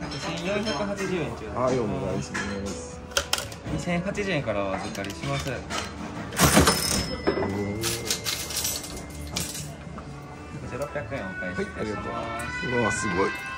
480円中はいお願いします。2080円からお預かりします。こちら600円お返しいたします、う。わすごい。